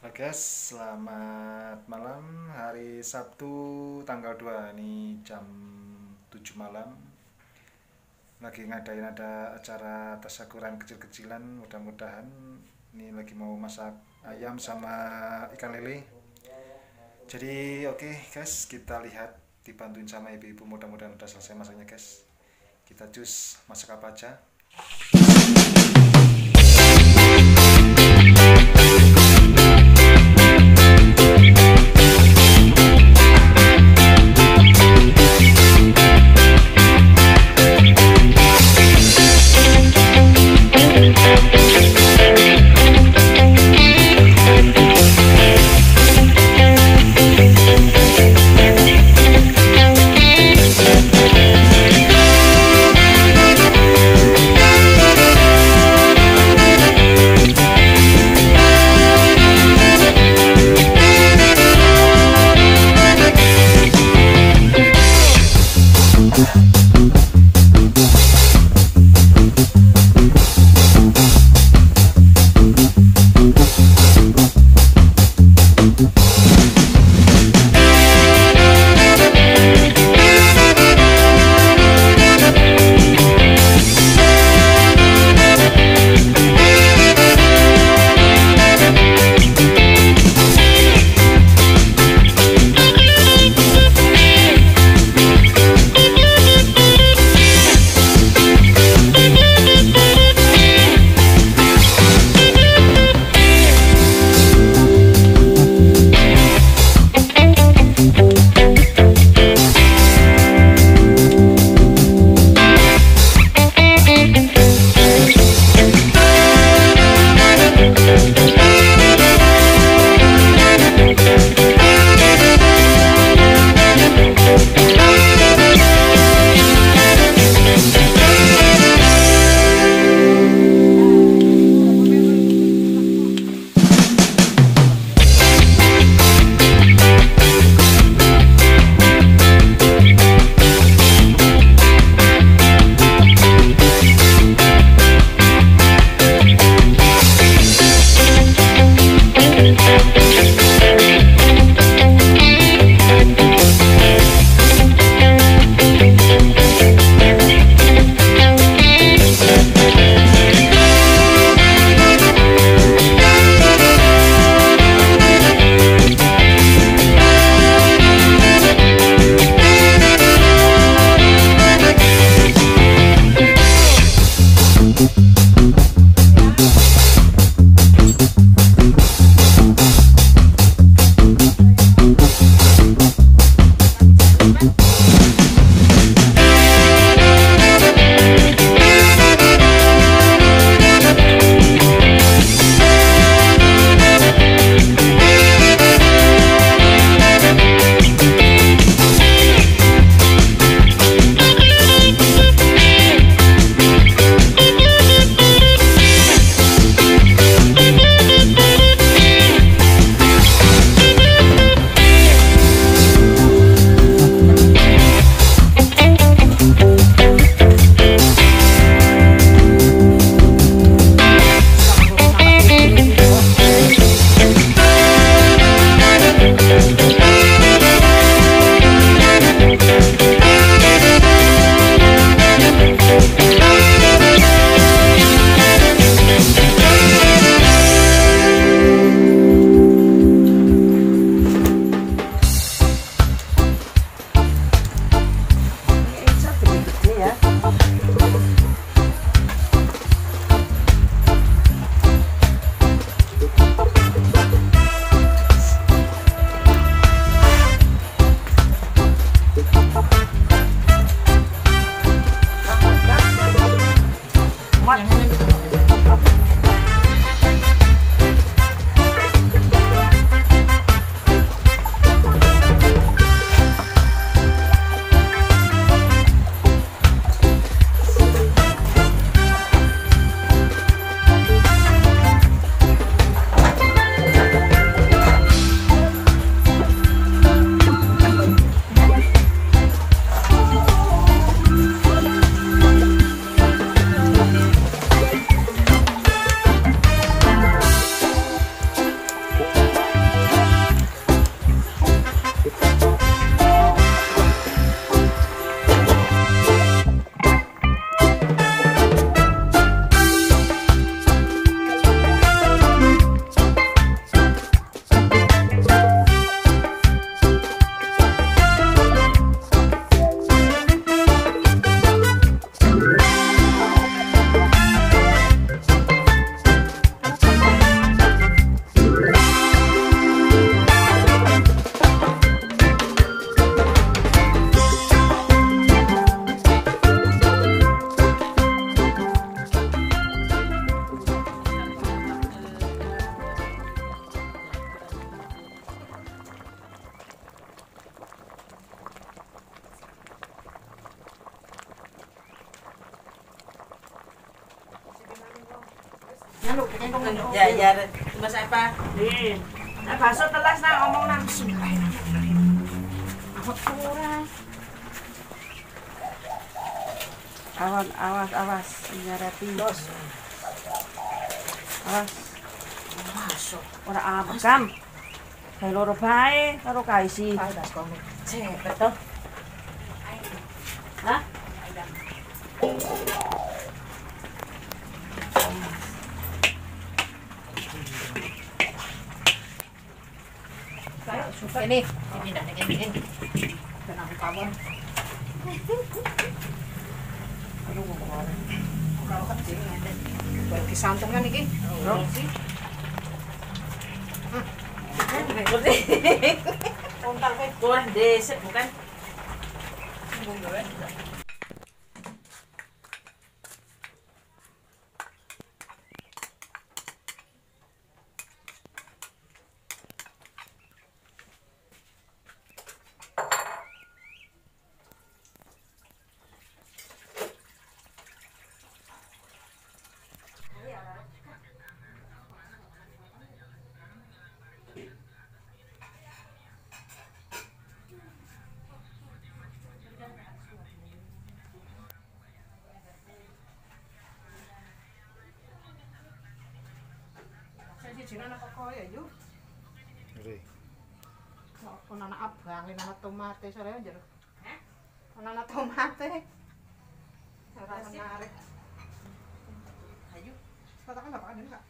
Halo guys, selamat malam. Hari Sabtu tanggal 2 ini jam 7 malam. Lagi ngadain ada acara tasyakuran kecil-kecilan mudah-mudahan. Ini lagi mau masak ayam sama ikan lele. Jadi oke okay, guys kita lihat dibantuin sama ibu-ibu. Mudah-mudahan udah selesai masaknya guys. Kita cus masak apa aja Nyaluk, kentong kentong. Ya, ya, Mas apa? Nih, nah bakso telas nah ngomong nang Bismillahirrahmanirrahim. Awas ora. Awas, awas, awas, nyarati. Dos. Awas. Masuk. Ora abekam. Kayak loro bae karo kaisi. Pak, das kono. Cepet. Hah? Ini, dipindah ke ini. Tenang kawan. Aduh, kok kemarin. Kalau kecil ada. Baru kan iki? Oh, sih. Ontal kowe. Kurang deset bukan? Saya sini anak kok ya yuk. Ngeri. Ono anak abang, anak tomate sore njero. Heh. Ono anak tomate. Ora menarik. Ayo. Katakan enggak pakan ini enggak.